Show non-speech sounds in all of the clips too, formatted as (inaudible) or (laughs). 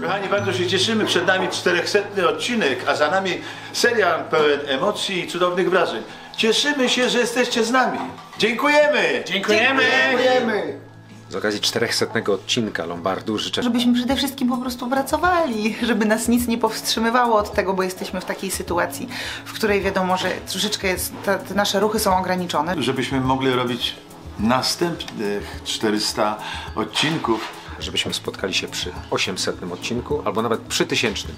Kochani, bardzo się cieszymy. Przed nami 400 odcinek, a za nami serial pełen emocji i cudownych wrażeń. Cieszymy się, że jesteście z nami. Dziękujemy! Dziękujemy! Z okazji 400 odcinka Lombardu życzę Żebyśmy przede wszystkim po prostu pracowali, żeby nas nic nie powstrzymywało od tego, bo jesteśmy w takiej sytuacji, w której wiadomo, że troszeczkę jest, ta, te nasze ruchy są ograniczone. Żebyśmy mogli robić następnych 400 odcinków. żebyśmy spotkali się przy 800 odcinku albo nawet przy 1000. (laughs)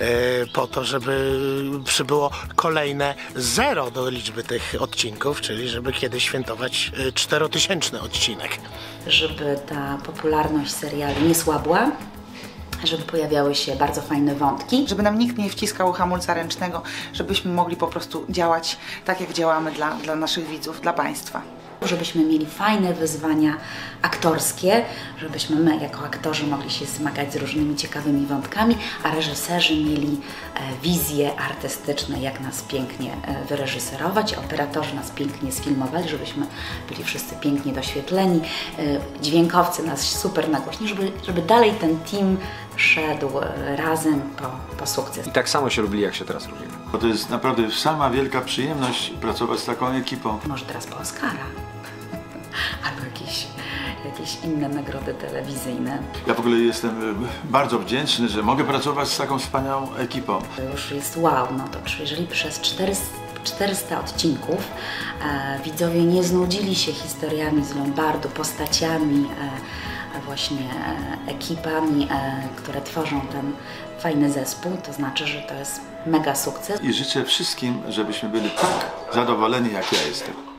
E, po to, żeby przybyło kolejne zero do liczby tych odcinków, czyli żeby kiedyś świętować e, czterotysięczny odcinek. żeby ta popularność seriali nie słabła, żeby pojawiały się bardzo fajne wątki. Żeby nam nikt nie wciskał hamulca ręcznego, żebyśmy mogli po prostu działać tak, jak działamy dla, dla naszych widzów, dla Państwa. Żebyśmy mieli fajne wyzwania aktorskie, żebyśmy my jako aktorzy mogli się zmagać z różnymi ciekawymi wątkami, a reżyserzy mieli e, wizje artystyczne, jak nas pięknie e, wyreżyserować, operatorzy nas pięknie sfilmowali, żebyśmy byli wszyscy pięknie doświetleni, e, dźwiękowcy nas super nagłośnili, żeby, żeby dalej ten team szedł e, razem po, po sukces. I tak samo się lubili, jak się teraz lubimy. Bo to jest naprawdę sama wielka przyjemność pracować z taką ekipą. Może teraz po Oscara. Albo jakieś, jakieś inne nagrody telewizyjne. Ja w ogóle jestem e, bardzo wdzięczny, że mogę pracować z taką wspaniałą ekipą. To już jest wow, no to czy jeżeli przez 400, 400 odcinków e, widzowie nie znudzili się historiami z Lombardu, postaciami, e, właśnie ekipami, e, które tworzą ten fajny zespół, to znaczy, że to jest mega sukces. I życzę wszystkim, żebyśmy byli tak zadowoleni, jak ja jestem.